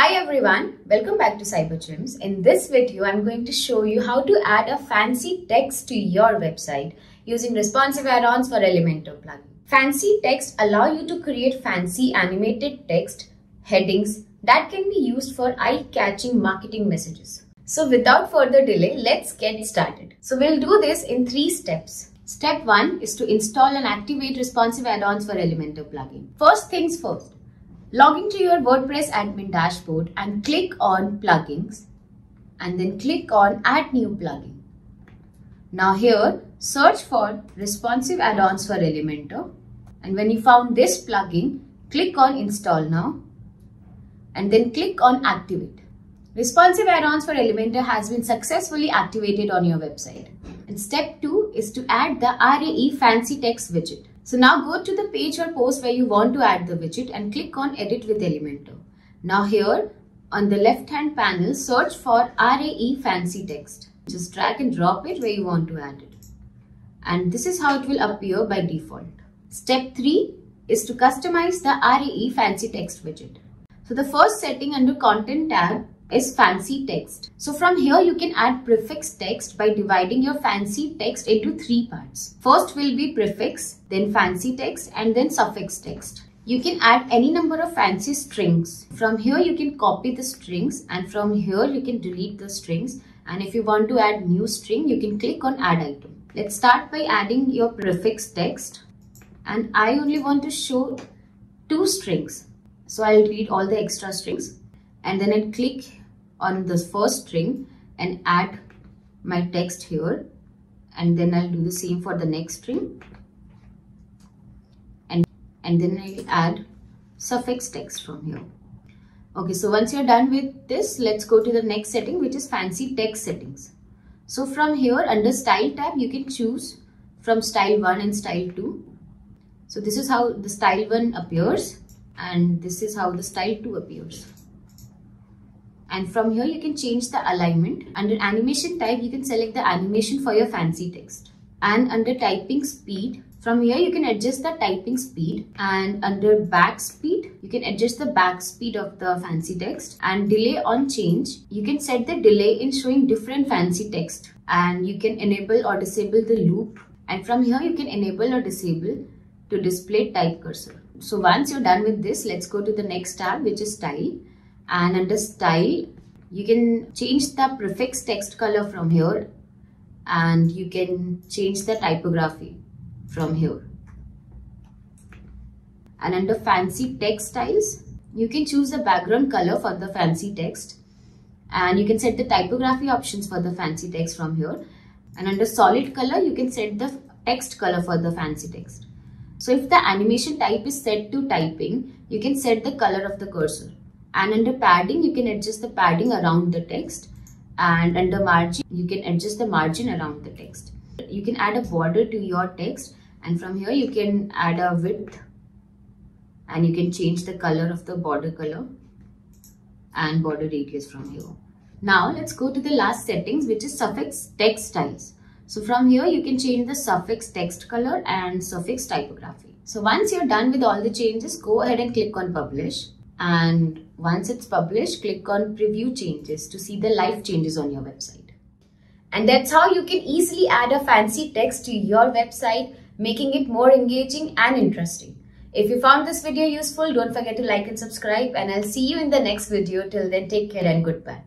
Hi everyone, welcome back to CyberChimps. In this video, I'm going to show you how to add a fancy text to your website using responsive add-ons for Elementor plugin. Fancy text allow you to create fancy animated text headings that can be used for eye-catching marketing messages. So without further delay, let's get started. So we'll do this in three steps. Step 1 is to install and activate responsive add-ons for Elementor plugin. First things first, log into your WordPress admin dashboard and click on plugins and then click on add new plugin. Now here, search for responsive add-ons for Elementor and when you found this plugin, click on install now and then click on activate. Responsive add-ons for Elementor has been successfully activated on your website. And step 2 is to add the RAE fancy text widget. So now go to the page or post where you want to add the widget and click on edit with Elementor. Now here on the left hand panel search for RAE fancy text. Just drag and drop it where you want to add it. And this is how it will appear by default. Step 3 is to customize the RAE fancy text widget. So the first setting under content tab is fancy text. So from here you can add prefix text by dividing your fancy text into three parts. First will be prefix, then fancy text and then suffix text. You can add any number of fancy strings. From here you can copy the strings and from here you can delete the strings and if you want to add new string you can click on add item. Let's start by adding your prefix text and I only want to show two strings so I'll read all the extra strings and then I'll click on the first string and add my text here and then I'll do the same for the next string and, and then I'll add suffix text from here. Okay, so once you're done with this, let's go to the next setting which is fancy text settings. So from here under style tab, you can choose from style 1 and style 2. So this is how the style 1 appears and this is how the style 2 appears. And from here you can change the alignment. Under animation type you can select the animation for your fancy text. And under typing speed, from here you can adjust the typing speed and under back speed you can adjust the back speed of the fancy text and delay on change you can set the delay in showing different fancy text and you can enable or disable the loop and from here you can enable or disable to display type cursor. So once you're done with this, let's go to the next tab, which is style. And under style, you can change the prefix text color from here and you can change the typography from here. And under fancy text styles, you can choose the background color for the fancy text and you can set the typography options for the fancy text from here. And under solid color, you can set the text color for the fancy text. So if the animation type is set to typing, you can set the color of the cursor. And under padding, you can adjust the padding around the text. And under margin, you can adjust the margin around the text. You can add a border to your text. And from here, you can add a width. And you can change the color of the border color and border radius from here. Now, let's go to the last settings, which is suffix text styles. So from here you can change the suffix text color and suffix typography. So once you're done with all the changes, go ahead and click on publish. And once it's published, click on preview changes to see the live changes on your website. And that's how you can easily add a fancy text to your website, making it more engaging and interesting. If you found this video useful, don't forget to like and subscribe and I'll see you in the next video. Till then, take care and goodbye.